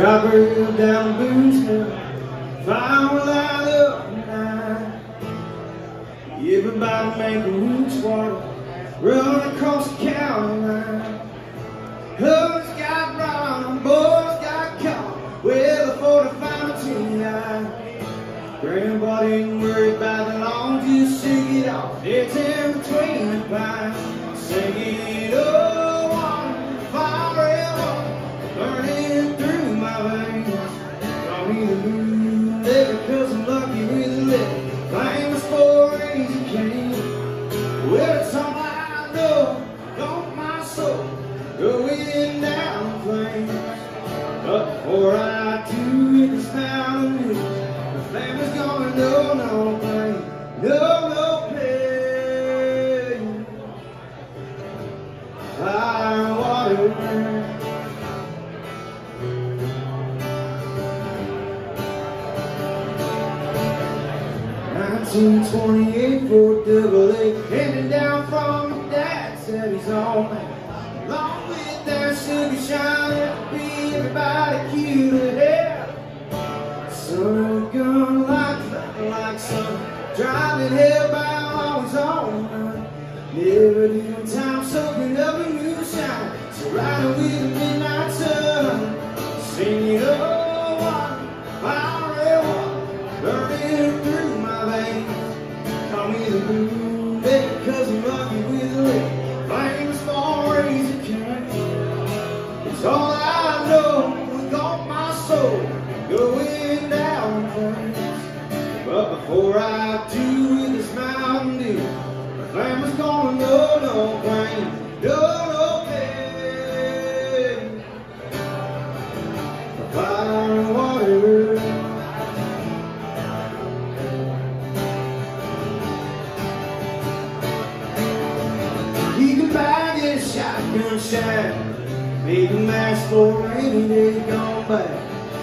Real down boots now. Fire will light up tonight. Everybody making roots water. Running across the county line. Hubs got brown, boys got caught. With a 45 T.I. Grandpa ain't worried about the long, just sing it off. It's in between the pines. Sing it oh, veins. Call me the moon, cause I'm lucky with a lick. Famous for easy cane. Well, it's all I know, don't my soul going down flames. But before I do hit this mountain, the family's gonna know no pain, no, no pain. Fire, water, 1928 for double A, handing down from the dad, said he's man. Along with that sugar shine, it'll be everybody cute in hair. Son of a gun like, like son, driving hellbound on his own. Never doing time, soaking up a new sound, so riding with the me the moon, cause I'm lucky with the lick. Flames for easy cane. It's all I know, with all my soul, going down flames. But before I do this Mountain Dew, the family's gonna know no pain, this shotgun shine. Make a mask for rainy day gone by.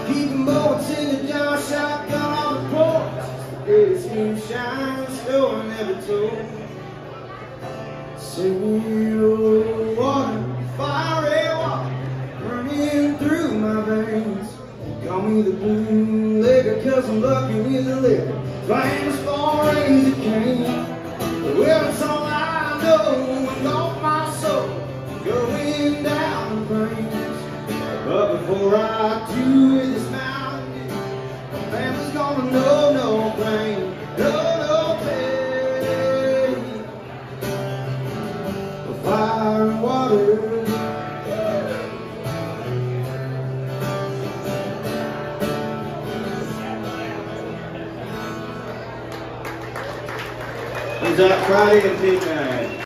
Keeping bullets in the jar, shotgun on the porch. It's the still I never told. Singing oh, water, fiery water, running through my veins. Call me the blue liquor, cause I'm lucky with the liquor. Flames for easy cane. Well, it's all I know, But before I do this mountain, my family's gonna know no pain, no, no pain. The fire and water. Is that Friday midnight?